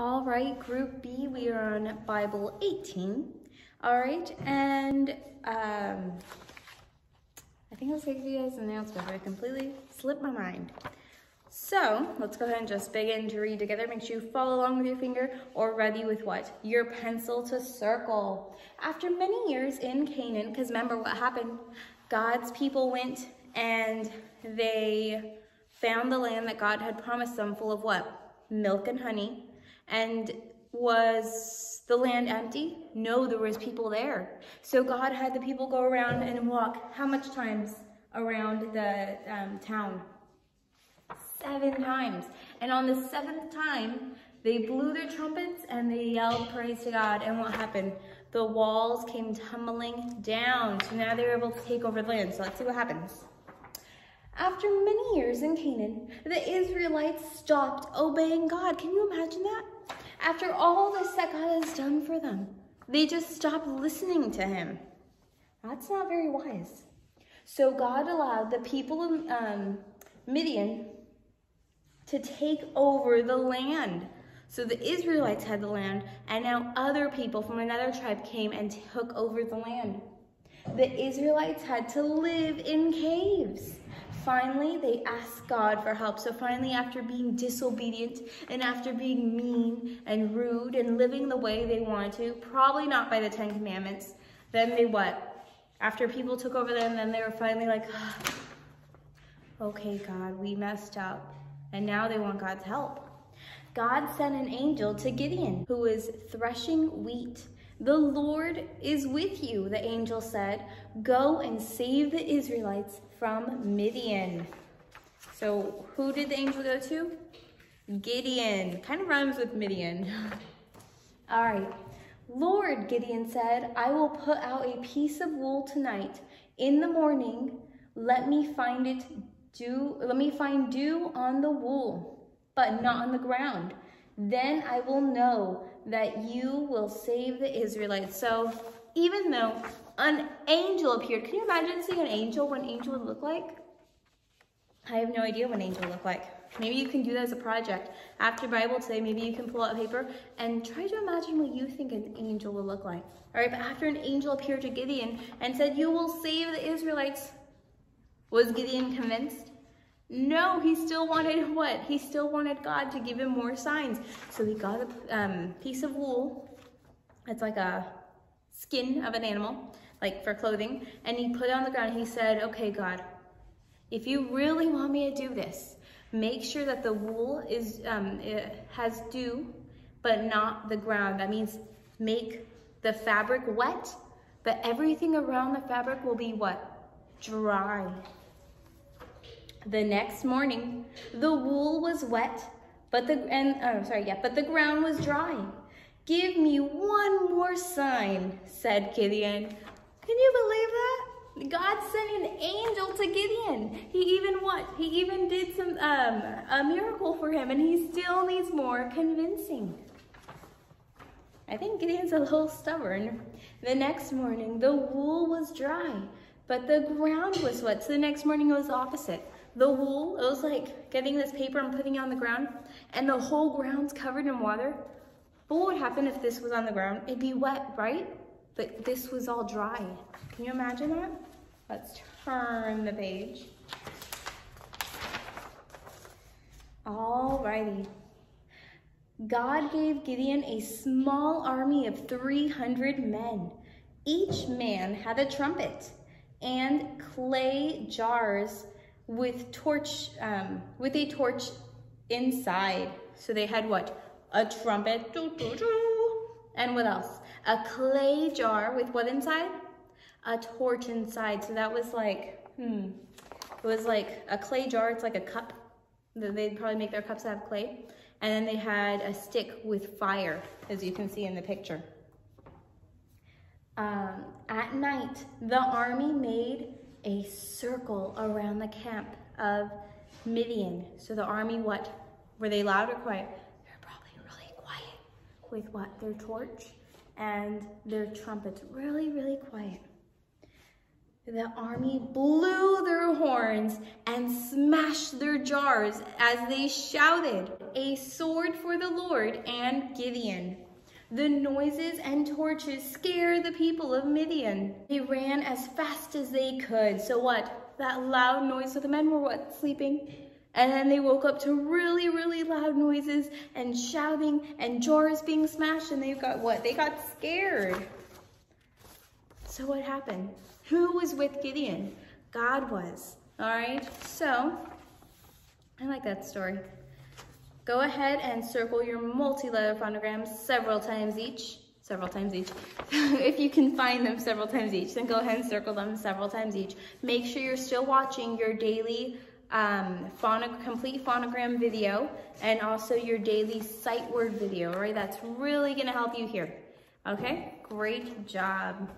All right, Group B, we are on Bible 18. All right, and um, I think I was going to give you guys an announcement, but I completely slipped my mind. So let's go ahead and just begin to read together. Make sure you follow along with your finger or ready with what? Your pencil to circle. After many years in Canaan, because remember what happened? God's people went and they found the land that God had promised them full of what? Milk and honey. And was the land empty? No, there was people there. So God had the people go around and walk how much times around the um, town? Seven times. And on the seventh time, they blew their trumpets and they yelled praise to God. And what happened? The walls came tumbling down. So now they were able to take over the land. So let's see what happens. After many years in Canaan, the Israelites stopped obeying God. Can you imagine that? After all this that God has done for them, they just stopped listening to him. That's not very wise. So God allowed the people of um, Midian to take over the land. So the Israelites had the land, and now other people from another tribe came and took over the land. The Israelites had to live in caves. Finally, they asked God for help. So finally, after being disobedient and after being mean and rude and living the way they wanted to, probably not by the Ten Commandments, then they what? After people took over them, then they were finally like, ah, okay, God, we messed up. And now they want God's help. God sent an angel to Gideon, who was threshing wheat. The Lord is with you, the angel said. Go and save the Israelites from Midian. So who did the angel go to? Gideon. Kind of rhymes with Midian. All right. Lord, Gideon said, I will put out a piece of wool tonight. In the morning, let me find it dew, let me find dew on the wool, but not on the ground. Then I will know that you will save the Israelites. So even though an angel appeared. Can you imagine seeing an angel, what an angel would look like? I have no idea what an angel would look like. Maybe you can do that as a project. After Bible today, maybe you can pull out a paper and try to imagine what you think an angel will look like. All right, but after an angel appeared to Gideon and said, you will save the Israelites, was Gideon convinced? No, he still wanted what? He still wanted God to give him more signs. So he got a um, piece of wool. It's like a skin of an animal like for clothing, and he put it on the ground. He said, okay, God, if you really want me to do this, make sure that the wool is um, has dew, but not the ground. That means make the fabric wet, but everything around the fabric will be what? Dry. The next morning, the wool was wet, but the, and, oh, sorry, yeah, but the ground was dry. Give me one more sign, said Gideon. Can you believe that? God sent an angel to Gideon. He even what? He even did some um, a miracle for him, and he still needs more convincing. I think Gideon's a little stubborn. The next morning, the wool was dry, but the ground was wet. So the next morning, it was opposite. The wool, it was like getting this paper and putting it on the ground, and the whole ground's covered in water. But what would happen if this was on the ground? It'd be wet, right? but this was all dry. Can you imagine that? Let's turn the page. Alrighty. God gave Gideon a small army of 300 men. Each man had a trumpet and clay jars with torch um, with a torch inside. So they had what? A trumpet. And what else? a clay jar with what inside? A torch inside. So that was like, hmm, it was like a clay jar. It's like a cup. They'd probably make their cups out of clay. And then they had a stick with fire, as you can see in the picture. Um, at night, the army made a circle around the camp of Midian. So the army, what? Were they loud or quiet? They're probably really quiet. With what? Their torch? and their trumpets really, really quiet. The army blew their horns and smashed their jars as they shouted, A sword for the Lord and Gideon. The noises and torches scare the people of Midian. They ran as fast as they could. So what? That loud noise, so the men were what? Sleeping? And then they woke up to really, really loud noises and shouting and jars being smashed and they got what? They got scared. So what happened? Who was with Gideon? God was. All right, so I like that story. Go ahead and circle your multi-letter phonograms several times each. Several times each. if you can find them several times each, then go ahead and circle them several times each. Make sure you're still watching your daily um, phono complete phonogram video and also your daily sight word video, right? That's really gonna help you here. Okay, great job.